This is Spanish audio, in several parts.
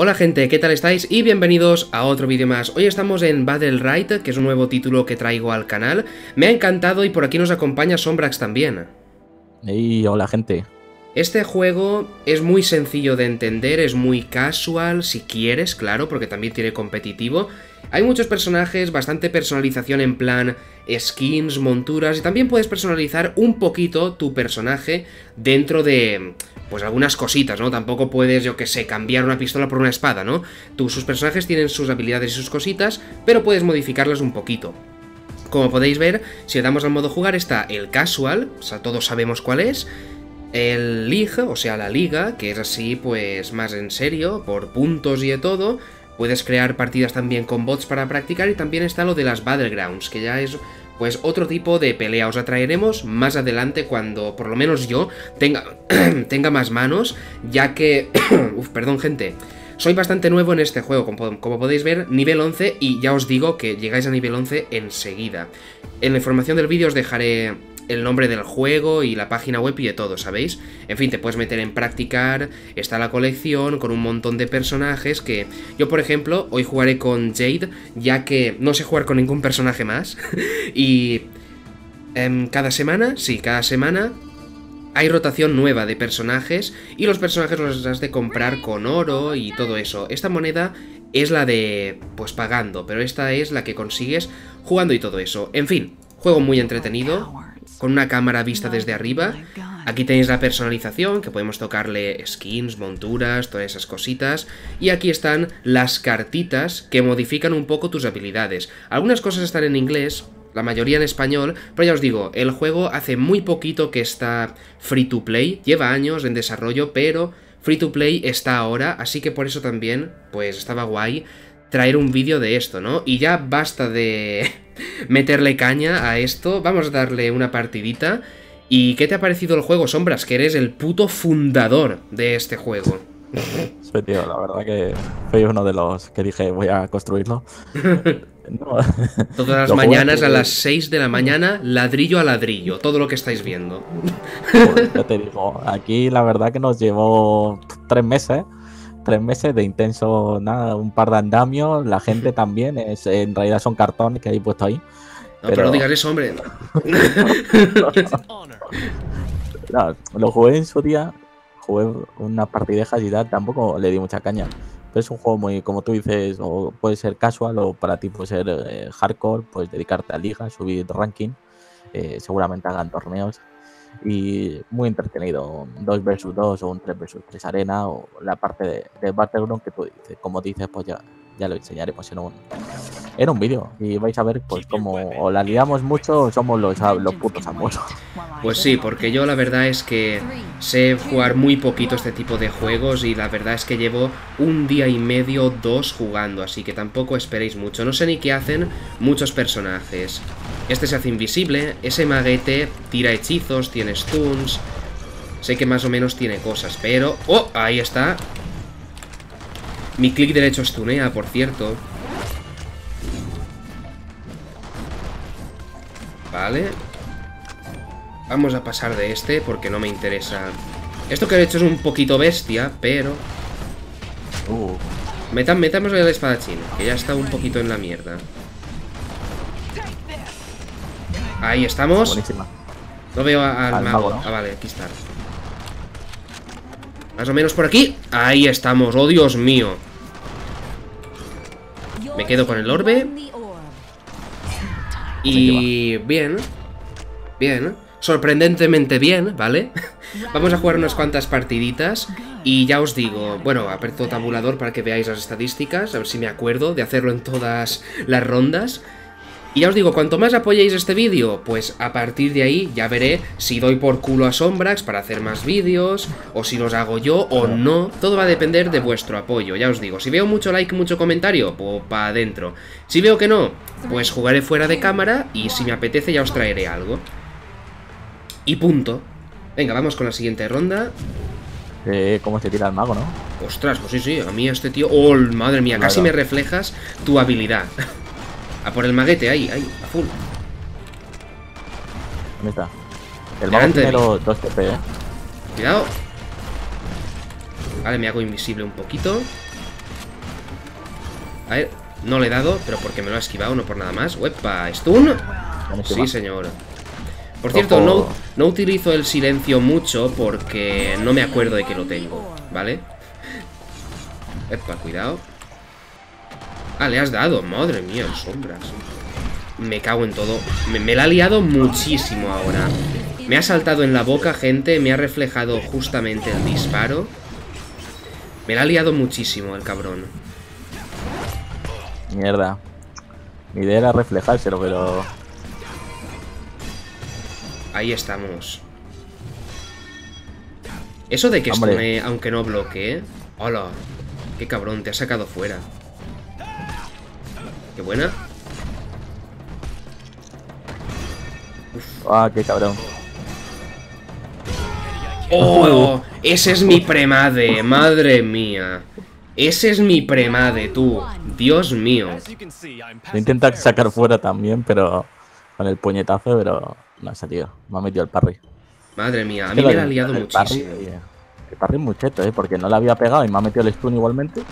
Hola gente, ¿qué tal estáis? Y bienvenidos a otro vídeo más. Hoy estamos en Battle Right, que es un nuevo título que traigo al canal. Me ha encantado y por aquí nos acompaña Sombrax también. Y hola gente. Este juego es muy sencillo de entender, es muy casual, si quieres, claro, porque también tiene competitivo. Hay muchos personajes, bastante personalización en plan skins, monturas, y también puedes personalizar un poquito tu personaje dentro de, pues algunas cositas, ¿no? Tampoco puedes, yo que sé, cambiar una pistola por una espada, ¿no? Tú, sus personajes tienen sus habilidades y sus cositas, pero puedes modificarlas un poquito. Como podéis ver, si le damos al modo jugar está el casual, o sea, todos sabemos cuál es, el league, o sea, la liga, que es así, pues, más en serio, por puntos y de todo, Puedes crear partidas también con bots para practicar y también está lo de las Battlegrounds, que ya es pues otro tipo de pelea. Os atraeremos más adelante cuando por lo menos yo tenga, tenga más manos, ya que... Uf, perdón gente. Soy bastante nuevo en este juego, como, como, podéis ver, nivel 11 y ya os digo que llegáis a nivel 11 enseguida. En la información del vídeo os dejaré el nombre del juego y la página web y de todo, ¿sabéis? En fin, te puedes meter en practicar, está la colección con un montón de personajes que yo, por ejemplo, hoy jugaré con Jade, ya que no sé jugar con ningún personaje más. y eh, cada semana, sí, cada semana hay rotación nueva de personajes y los personajes los has de comprar con oro y todo eso. Esta moneda es la de, pues pagando, pero esta es la que consigues jugando y todo eso. En fin, juego muy entretenido con una cámara vista desde arriba. Aquí tenéis la personalización, que podemos tocarle skins, monturas, todas esas cositas. Y aquí están las cartitas que modifican un poco tus habilidades. Algunas cosas están en inglés, la mayoría en español, pero ya os digo, el juego hace muy poquito que está free to play, lleva años en desarrollo, pero free to play está ahora, así que por eso también, pues estaba guay traer un vídeo de esto, ¿no? Y ya basta de meterle caña a esto, vamos a darle una partidita. ¿Y qué te ha parecido el juego, Sombras? Que eres el puto fundador de este juego. Sí, tío, la verdad que fui uno de los que dije voy a construirlo. Todas las mañanas a las 6 de la mañana, ladrillo a ladrillo, todo lo que estáis viendo. ya te digo, aquí la verdad que nos llevó tres meses tres meses de intenso, nada, un par de andamios, la gente también, es, en realidad son cartones que hay puesto ahí. No, pero, no digas eso, hombre. lo jugué en su día, jugué una partideja y tal, tampoco le di mucha caña. Pero es un juego muy, como tú dices, o puede ser casual o para ti puede ser eh, hardcore, puedes dedicarte a liga, subir ranking, eh, seguramente hagan torneos y muy entretenido. Un 2 versus 2 o un 3 versus 3 arena o la parte de, de Battleground que tú dices, como dices, pues ya, ya lo enseñaremos en un, en un vídeo y vais a ver pues como o la liamos mucho o somos los, los putos amos. Pues sí, porque yo la verdad es que sé jugar muy poquito este tipo de juegos y la verdad es que llevo un día y medio, dos jugando, así que tampoco esperéis mucho. No sé ni qué hacen muchos personajes. Este se hace invisible, ese maguete tira hechizos, tiene stuns... Sé que más o menos tiene cosas, pero... ¡Oh! Ahí está. Mi clic derecho stunea, por cierto. Vale. Vamos a pasar de este porque no me interesa. Esto que he hecho es un poquito bestia, pero... Uh. metamos el espadachín, que ya está un poquito en la mierda. Ahí estamos. No veo al, mago. Ah, vale, aquí está. Más o menos por aquí. Ahí estamos. Oh, Dios mío. Me quedo con el orbe. Y bien. Bien. Sorprendentemente bien, ¿vale? Vamos a jugar unas cuantas partiditas y ya os digo, bueno, aprieto tabulador para que veáis las estadísticas, a ver si me acuerdo de hacerlo en todas las rondas. Y ya os digo, cuanto más apoyéis este vídeo, pues a partir de ahí ya veré si doy por culo a Sombrax para hacer más vídeos, o si los hago yo o no. Todo va a depender de vuestro apoyo, ya os digo. Si veo mucho like, mucho comentario, pues para adentro. Si veo que no, pues jugaré fuera de cámara y si me apetece ya os traeré algo. Y punto. Venga, vamos con la siguiente ronda. Eh, ¿Cómo se tira el mago, no? Ostras, pues sí, sí, a mí este tío... ¡Oh, madre mía! Casi me reflejas tu habilidad. A por el maguete, ahí, ahí, a full. ¿Dónde está? El mago tiene los dos TP, eh. Cuidado. Vale, me hago invisible un poquito. A ver, no le he dado, pero porque me lo ha esquivado, no por nada más. ¡Wepa! ¿Stun? Sí, señor. Por cierto, no, no utilizo el silencio mucho porque no me acuerdo de que lo tengo, ¿vale? Epa, cuidado. Ah, le has dado. Madre mía, sombras. Me cago en todo. Me, me la ha liado muchísimo ahora. Me ha saltado en la boca, gente. Me ha reflejado justamente el disparo. Me la ha liado muchísimo el cabrón. Mierda. Mi idea era reflejárselo, pero... Ahí estamos. Eso de que estune, aunque no bloquee... ¡Hola! ¡Qué cabrón! Te ha sacado fuera. ¡Qué buena! ¡Ah, qué cabrón! ¡Oh! Ese es mi premade, madre mía. Ese es mi premade, tú. Dios mío. Intenta sacar fuera también, pero con el puñetazo, pero no ha salido. Me ha metido el parry. Madre mía, a mí me ha liado muchísimo. Parry es mucheto, ¿eh? Porque no le había pegado y me ha metido el stun igualmente.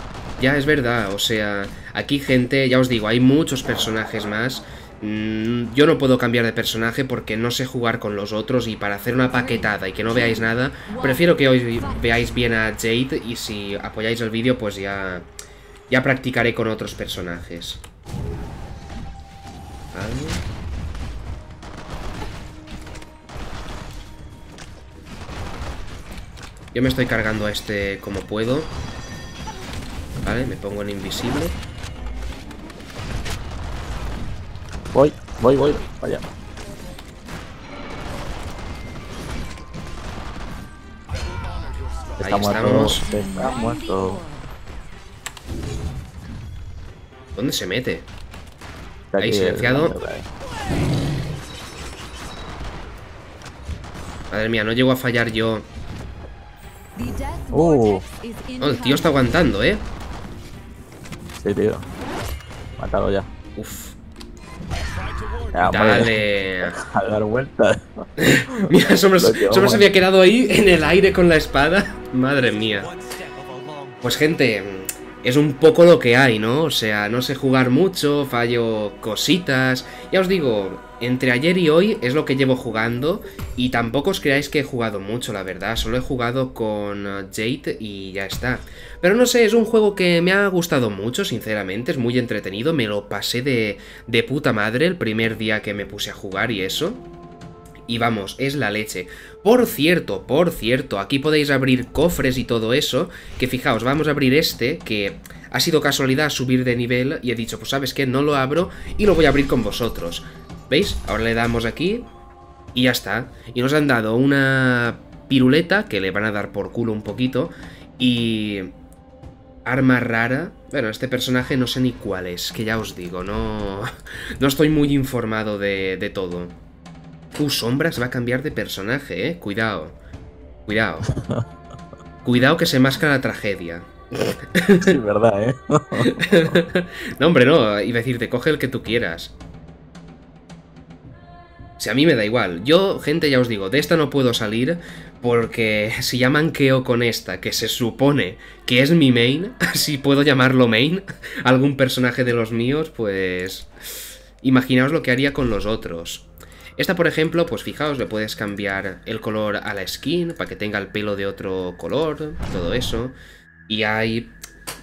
Ya, es verdad. O sea, aquí gente, ya os digo, hay muchos personajes más. Mm, yo no puedo cambiar de personaje porque no sé jugar con los otros y para hacer una paquetada y que no veáis nada, prefiero que hoy veáis bien a Jade y si apoyáis el vídeo pues ya, ya practicaré con otros personajes. Yo me estoy cargando a este como puedo. Vale, me pongo en invisible. Voy, voy, voy. Vaya. Está Ahí estamos. Está muerto. ¿Dónde se mete? Ahí, silenciado. Madre mía, no llego a fallar yo. Uh. el tío está aguantando, ¿eh? Sí, tío. Matado ya. Uf. Dale. A dar vueltas. Mira, Sombra, se había quedado ahí en el aire con la espada. Madre mía. Pues gente, es un poco lo que hay, ¿no? O sea, no sé jugar mucho, fallo cositas. Ya os digo, entre ayer y hoy es lo que llevo jugando y tampoco os creáis que he jugado mucho, la verdad. Solo he jugado con uh, Jade y ya está. Pero no sé, es un juego que me ha gustado mucho, sinceramente. Es muy entretenido, me lo pasé de, de puta madre el primer día que me puse a jugar y eso. Y vamos, es la leche. Por cierto, por cierto, aquí podéis abrir cofres y todo eso, que fijaos, vamos a abrir este, que ha sido casualidad subir de nivel, y he dicho, pues sabes qué, no lo abro y lo voy a abrir con vosotros. ¿Veis? Ahora le damos aquí y ya está. Y nos han dado una piruleta, que le van a dar por culo un poquito, y... Arma rara. Bueno, este personaje no sé ni cuál es, que ya os digo, no, no estoy muy informado de, de todo. Uh, Sombras va a cambiar de personaje, eh. Cuidado. Cuidado. Cuidado que se masca la tragedia. Sí, verdad, eh. no, hombre, no. Iba a decirte, coge el que tú quieras. Si a mí me da igual. Yo, gente, ya os digo, de esta no puedo salir porque si ya manqueo con esta, que se supone que es mi main, si puedo llamarlo main, algún personaje de los míos, pues... Imaginaos lo que haría con los otros. Esta, por ejemplo, pues fijaos, le puedes cambiar el color a la skin para que tenga el pelo de otro color, todo eso. Y hay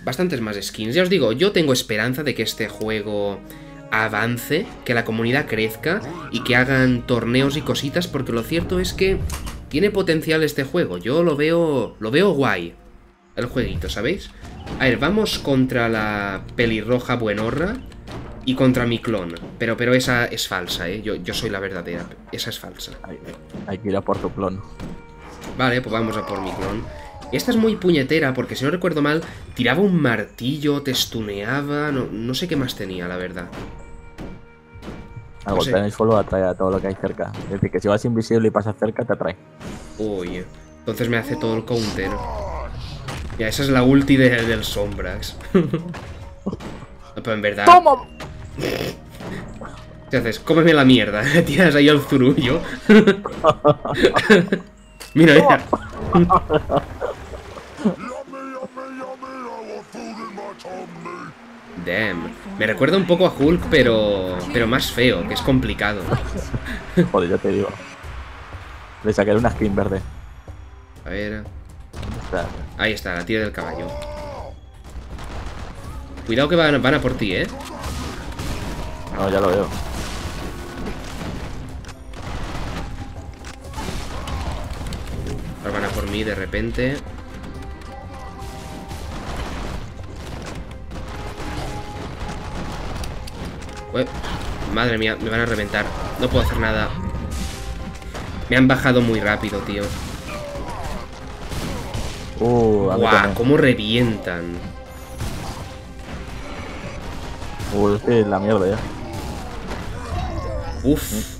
bastantes más skins. Ya os digo, yo tengo esperanza de que este juego avance, que la comunidad crezca y que hagan torneos y cositas, porque lo cierto es que tiene potencial este juego. Yo lo veo, lo veo guay, el jueguito, ¿sabéis? A ver, vamos contra la pelirroja buenorra y contra mi clon. Pero, pero esa es falsa, ¿eh? Yo, yo soy la verdadera. Esa es falsa. Hay, que ir a por tu clon. Vale, pues vamos a por mi clon. Esta es muy puñetera porque, si no recuerdo mal, tiraba un martillo, te stuneaba... No, sé qué más tenía, la verdad. Algo no solo atrae a todo lo que hay cerca. Es decir, que si vas invisible y pasas cerca, te atrae. Uy, entonces me hace todo el counter. Ya, esa es la ulti de, del Sombrax. pero en verdad... ¡Toma! ¿Qué haces? Cómeme la mierda. Tiras ahí al zurullo. mira, mira. Damn. Me recuerda un poco a Hulk, pero, pero más feo, que es complicado. Joder, ya te digo. Le sacaré una skin verde. A ver... Ahí está, la tía del caballo. Cuidado que van, van a por ti, ¿eh? No, ya lo veo. Ahora van a por mí de repente. Madre mía, me van a reventar. No puedo hacer nada. Me han bajado muy rápido, tío. Uh, a cómo revientan. Uh, es que la mierda ya. Uf.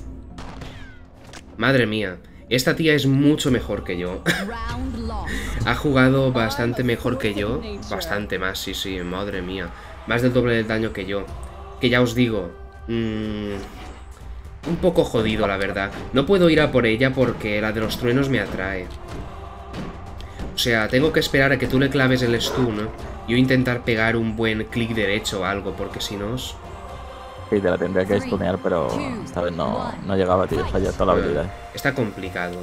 Madre mía. Esta tía es mucho mejor que yo. Ha jugado bastante mejor que yo. Bastante más, sí, sí, madre mía. Más del doble del daño que yo. Que ya os digo. mm, un poco jodido, la verdad. No puedo ir a por ella porque la de los truenos me atrae. O sea, tengo que esperar a que tú le claves el stun. Y yo intentar pegar un buen clic derecho o algo, porque si no... Sí, te la tendría que stunear, pero esta vez no, no llegaba, tío. Falla toda la habilidad. Está complicado.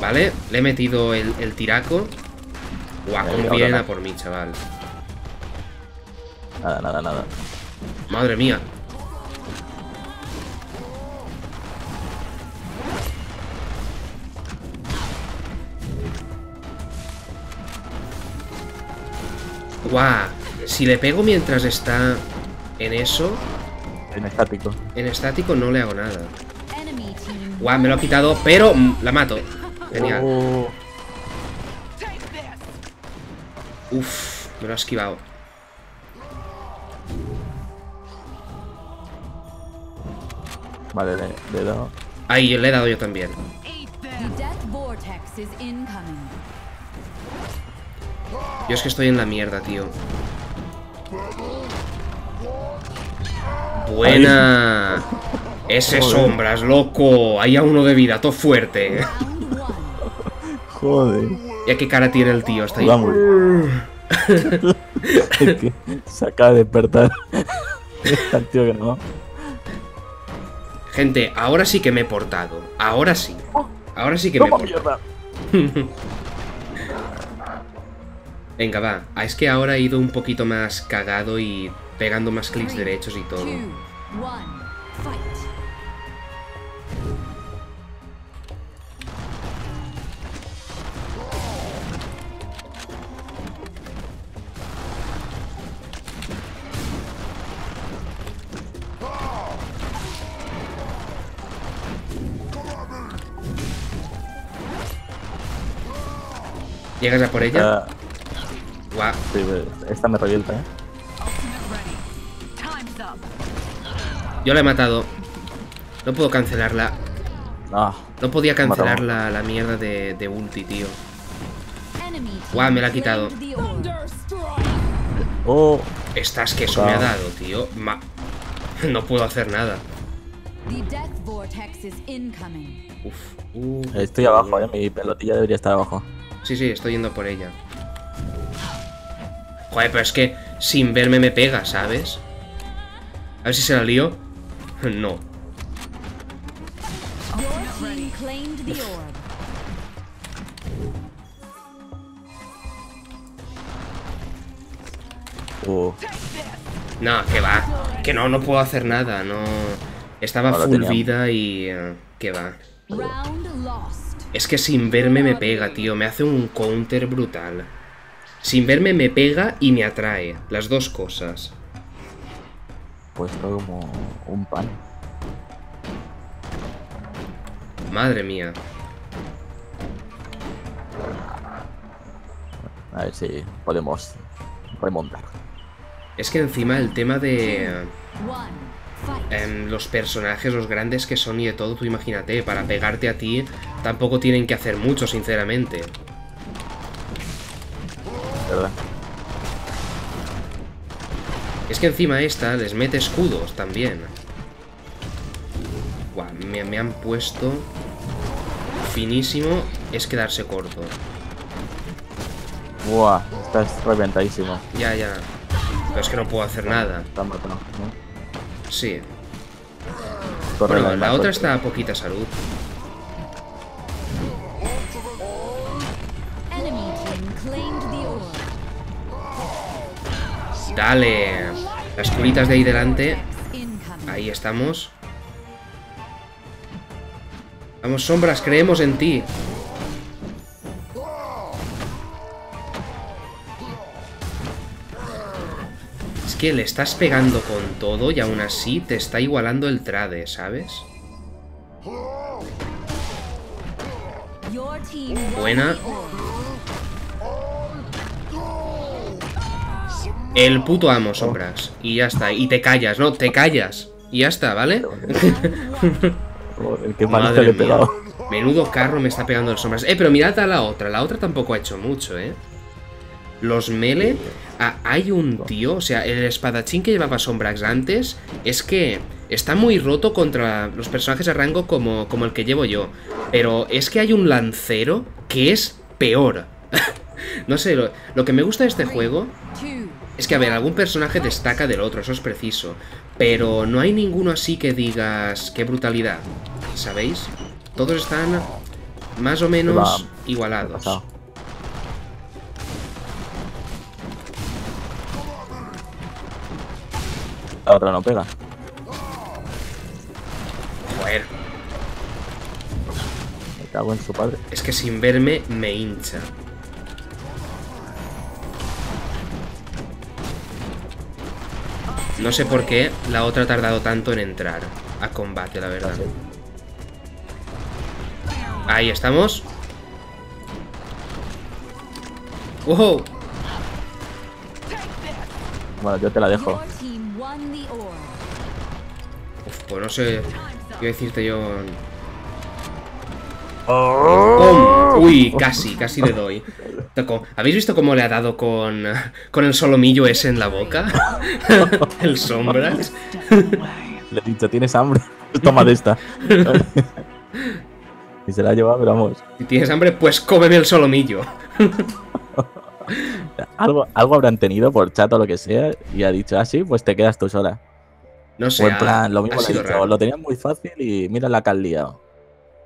Vale, le he metido el, el tiraco. Guau, cómo no. a por mí, chaval. Nada, nada, nada. Madre mía. Guau, si le pego mientras está en eso, En estático. en estático no le hago nada. Guau, me lo ha quitado, pero la mato. Genial. Uh, Uf, me lo ha esquivado. vale, le, le he dado. Ahí, le he dado yo también. Yo es que estoy en la mierda, tío. Buena. Ese Joder. sombras, loco. Hay a uno de vida, todo fuerte. Joder. Ya qué cara tiene el tío, está ahí. Vamos. Es que se acaba de despertar. Está el tío que no. Gente, ahora sí que me he portado. Ahora sí. Ahora sí que me he ¡Toma portado. Venga, va. Ah, es que ahora he ido un poquito más cagado y pegando más clics derechos y todo. ¿Llegas a por ella? Guau. sí, esta me revienta, eh. Yo la he matado. No puedo cancelarla. Ah, No podía cancelar la, la mierda de, de ulti, tío. Guau, me la ha quitado. oh, Estás que eso me ha Wow. dado, tío. Ma- No puedo hacer nada. Uf. uf. estoy abajo, eh. Mi pelotilla debería estar abajo. Sí, sí, estoy yendo por ella. Joder, pero es que sin verme me pega, ¿sabes? A ver si se la lío. No. Uh, No, que va. Que no, no puedo hacer nada. No. Estaba Ahora full tenía- vida y. eh, que va. Es que sin verme me pega, tío. Me hace un counter brutal. Sin verme me pega y me atrae. Las dos cosas. puesto como un pan. Madre mía. A ver si podemos remontar. Es que encima el tema de. Em, los personajes, los grandes que son y de todo, tú imagínate, para pegarte a ti tampoco tienen que hacer mucho, sinceramente. ¿Verdad? Es que encima esta les mete escudos también. Guau, me, me han puesto finísimo, es quedarse corto. Buah, estás reventadísimo. Ya, ya. Pero es que no puedo hacer nada. Sí. Corre Bueno, la más otra está a poquita salud. Dale. Las curitas de ahí delante. Ahí estamos. Vamos, sombras, creemos en ti. Es que le estás pegando con todo y aún así te está igualando el trade, ¿sabes? Buena. El puto amo, sombras. Y ya está. Y te callas, ¿no? Te callas. Y ya está, ¿vale? Joder, qué Madre le he mía. pegado. Menudo carro me está pegando el sombras. Eh, pero mirad a la otra. La otra tampoco ha hecho mucho, ¿eh? Los mele. ah, hay un tío, o sea, el espadachín que llevaba sombras antes. Es que está muy roto contra los personajes de rango como, como el que llevo yo. Pero es que hay un lancero que es peor. no sé, lo, lo que me gusta de este juego. Es que, a ver, algún personaje destaca del otro, eso es preciso. Pero no hay ninguno así que digas, qué brutalidad. ¿Sabéis? Todos están más o menos igualados. La otra no pega. Joder, Me cago en su padre. es que sin verme me hincha. No sé por qué la otra ha tardado tanto en entrar a combate, la verdad. Ahí estamos. ¡Wow! Bueno, yo te la dejo. Uf, pues no sé qué decirte yo. ¡Pum! Uy, casi, casi le doy. Toco. ¿Habéis visto cómo le ha dado con, con el solomillo ese en la boca? el sombras. Le he dicho, ¿tienes hambre? Toma de esta. y se la ha llevado, pero vamos. Si tienes hambre, pues cómeme el solomillo. Algo, algo habrán tenido por chat o lo que sea. Y ha dicho, ah, sí, pues te quedas tú sola. No sé. o en ha- plan, lo ha mismo le sido dicho, raro. lo tenían muy fácil y mira la que han liado.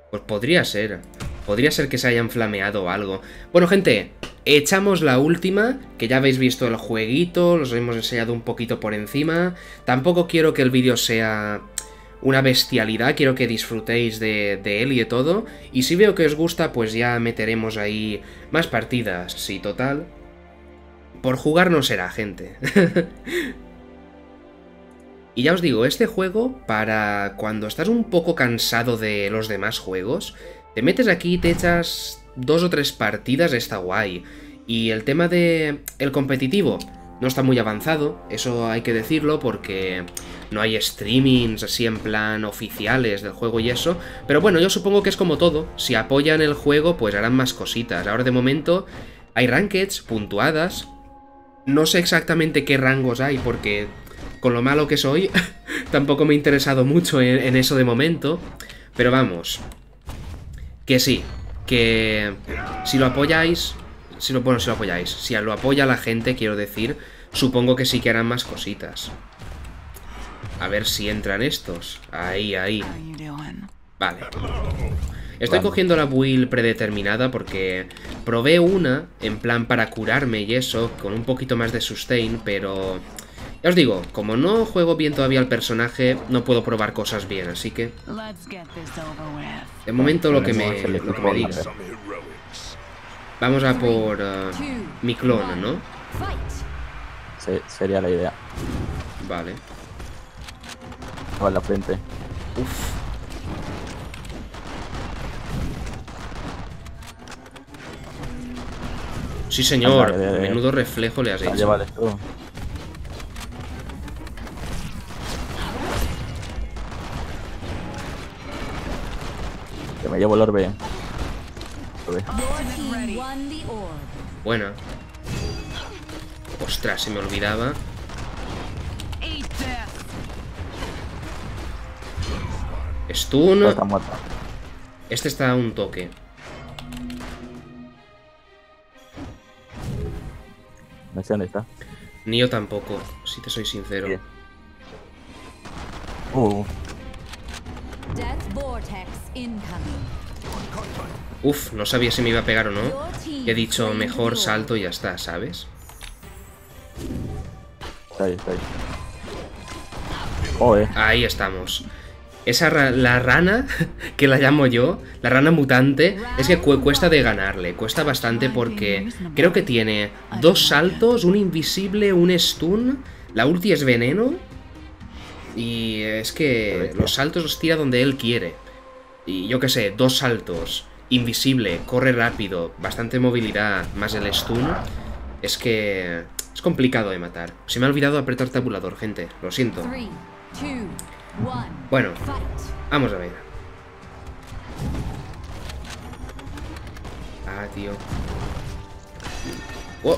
Pues podría ser. Podría ser que se hayan flameado algo. Bueno, gente, echamos la última, que ya habéis visto el jueguito, los hemos enseñado un poquito por encima. Tampoco quiero que el vídeo sea una bestialidad, quiero que disfrutéis de, de él y de todo. Y si veo que os gusta, pues ya meteremos ahí más partidas. Sí, total. Por jugar no será, gente. Y ya os digo, este juego, para cuando estás un poco cansado de los demás juegos, te metes aquí y te echas dos o tres partidas, está guay. Y el tema de el competitivo no está muy avanzado, eso hay que decirlo porque no hay streamings así en plan oficiales del juego y eso. Pero bueno, yo supongo que es como todo, si apoyan el juego pues harán más cositas. Ahora de momento hay rankeds puntuadas. No sé exactamente qué rangos hay porque con lo malo que soy, tampoco me he interesado mucho en, en eso de momento. Pero vamos, que sí, que si lo apoyáis, si lo, bueno, si lo apoyáis, si lo apoya la gente, quiero decir, supongo que sí que harán más cositas. A ver si entran estos. Ahí, ahí. Vale. Estoy cogiendo la build predeterminada porque probé una en plan para curarme y eso, con un poquito más de sustain, pero... Ya os digo, como no juego bien todavía al personaje, no puedo probar cosas bien, así que... De momento lo que me, lo que me diga. Vamos a por uh, mi clon, ¿no? Se- sería la idea. Vale. Va en la frente. Uf. Sí, señor. Vale, vale, vale. Menudo reflejo le has hecho. Que me llevo el orbe. Orbe. Buena. Ostras, se me olvidaba. Stun. Está muerta. Este está a un toque. No sé dónde está. Ni yo tampoco, si te soy sincero. Uh. Uf, no sabía si me iba a pegar o no. He dicho, mejor salto y ya está, ¿sabes? está ahí, está ahí. Joder. Ahí estamos. Esa ra- la rana, que la llamo yo, la rana mutante, es que cu- cuesta de ganarle, cuesta bastante porque creo que tiene dos saltos, un invisible, un stun, la ulti es veneno y es que los saltos los tira donde él quiere. Y yo qué sé, dos saltos, invisible, corre rápido, bastante movilidad, más el stun, es que es complicado de matar. Se me ha olvidado apretar tabulador, gente, lo siento. Bueno. Vamos a ver. Ah, tío. Oh.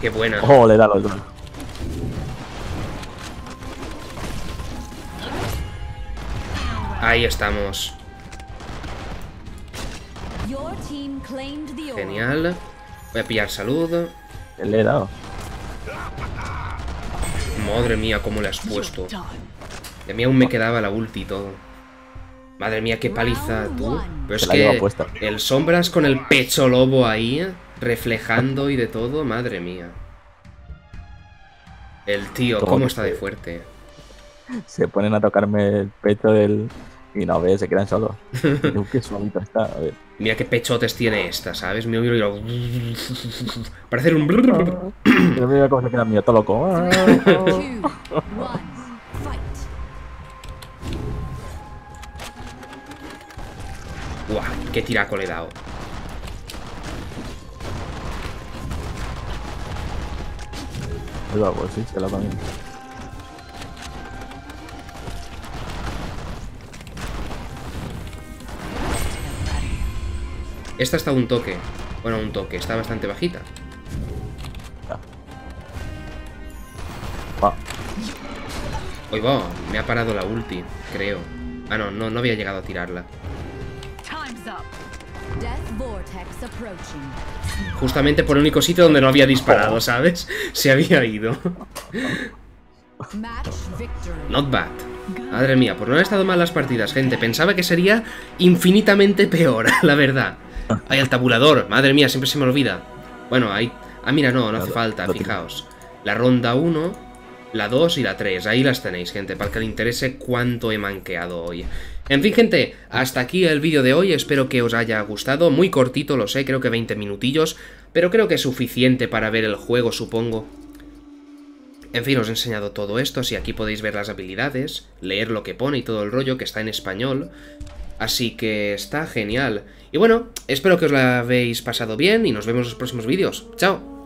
Qué buena. Oh, le da los dos. Ahí estamos. Genial. Voy a pillar salud. Le he dado. Madre mía, cómo le has puesto. A mí aún me quedaba la ulti y todo. Madre mía, qué paliza tú. Pero es que el sombras con el pecho lobo ahí, reflejando y de todo, madre mía. El tío, cómo está de fue. fuerte. Se ponen a tocarme el pecho del. Y no, ve, se quedan solos. Digo, qué suavito está. A ver. Mira qué pechotes tiene esta, ¿sabes? Mira, mira, mira. Parece un... Pero mira cómo se queda mío, todo loco. Fight. Guau, qué tiraco le he dado. Ahí va, pues sí, se lo también. Esta está un toque. Bueno, un toque, está bastante bajita. Va. Oye, va, me ha parado la ulti, creo. Ah, no, no, no había llegado a tirarla. Justamente por el único sitio donde no había disparado, ¿sabes? Se había ido. Not bad. Madre mía, por no haber estado mal las partidas, gente. Pensaba que sería infinitamente peor, la verdad. Hay el tabulador, madre mía, siempre se me olvida. Bueno, hay... Ah, mira, no, no hace falta, fijaos. La ronda 1, la 2 y la 3. Ahí las tenéis, gente, para que le interese cuánto he manqueado hoy. En fin, gente, hasta aquí el vídeo de hoy. Espero que os haya gustado. Muy cortito, lo sé, creo que 20 minutillos. Pero creo que es suficiente para ver el juego, supongo. En fin, os he enseñado todo esto, así aquí podéis ver las habilidades, leer lo que pone y todo el rollo que está en español. Así que está genial. Y bueno, espero que os la habéis pasado bien y nos vemos en los próximos vídeos. ¡Chao!